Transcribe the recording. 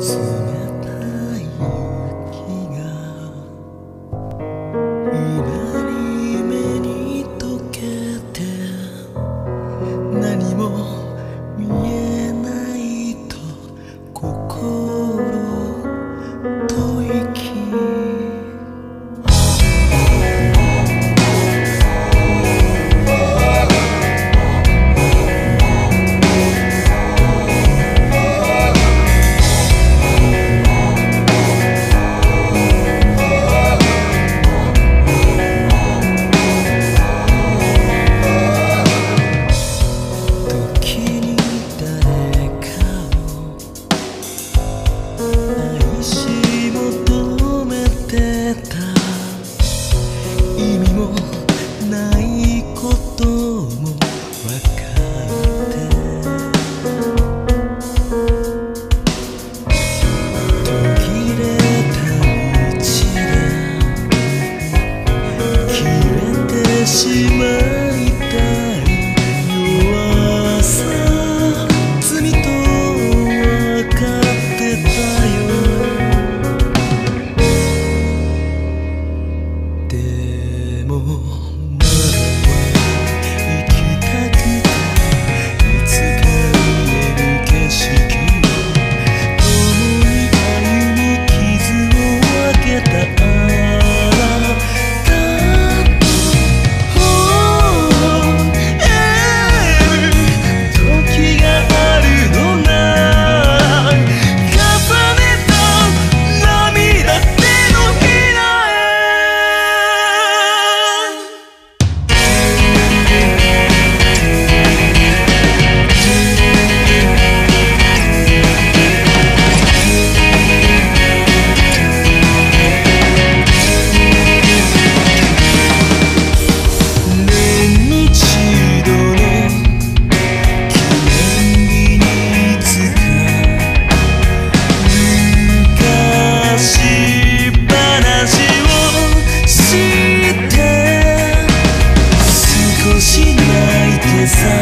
Sim. say